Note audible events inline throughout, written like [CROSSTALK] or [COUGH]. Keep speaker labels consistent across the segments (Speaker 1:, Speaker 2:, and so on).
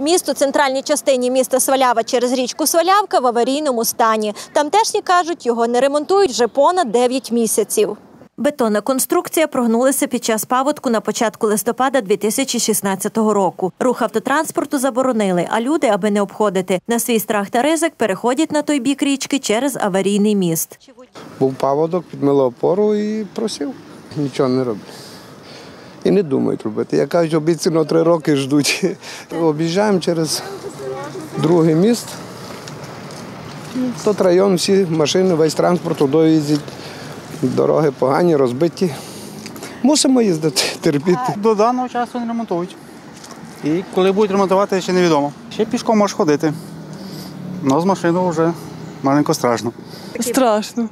Speaker 1: Міст у центральній частині міста Свалява через річку Свалявка в аварійному стані. Тамтешні кажуть, його не ремонтують вже понад 9 місяців. Бетонна конструкція прогнулася під час паводку на початку листопада 2016 року. Рух автотранспорту заборонили, а люди, аби не обходити на свій страх та ризик, переходять на той бік річки через аварійний міст.
Speaker 2: Був паводок, підмило опору і просив. Нічого не роблять. І не думають робити. Я кажуть, обіцяно три роки ждуть. [LAUGHS] Об'їжджаємо через другий міст. Тут район, всі машини, весь транспорт туди їздять. Дороги погані, розбиті. Мусимо їздити, терпіти.
Speaker 3: До даного часу не ремонтують. І коли будуть ремонтувати, ще невідомо. Ще пішком можеш ходити. Ну, з машиною вже маленько страшно.
Speaker 4: Страшно,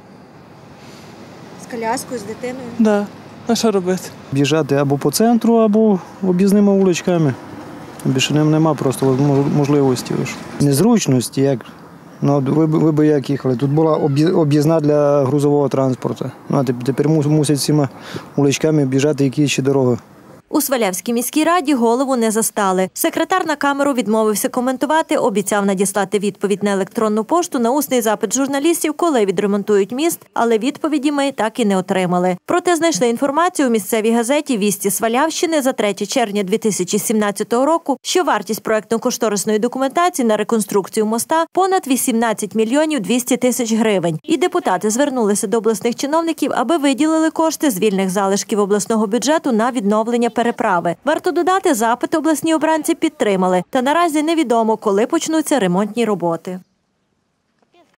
Speaker 1: З коляскою, з дитиною.
Speaker 4: да. А що робити?
Speaker 5: Біжати або по центру, або об'їзними вуличками. Більше ним нема просто можливості. Незручності, як. Ну, ви, ви би як їхали. Тут була об'їзна для грузового транспорту. Ну, а тепер мусять всіма вуличками біжати, які ще дороги.
Speaker 1: У Свалявській міській раді голову не застали. Секретар на камеру відмовився коментувати, обіцяв надіслати відповідь на електронну пошту на усний запит журналістів, коли відремонтують міст, але відповіді ми так і не отримали. Проте знайшли інформацію у місцевій газеті Вісті Свалявщини за 3 червня 2017 року, що вартість проектно-кошторисної документації на реконструкцію моста понад 18 мільйонів 200 тисяч гривень. І депутати звернулися до обласних чиновників, аби виділили кошти з вільних залишків обласного бюджету на відновлення переправи. Варто додати, запит обласні обранці підтримали. Та наразі невідомо, коли почнуться ремонтні роботи.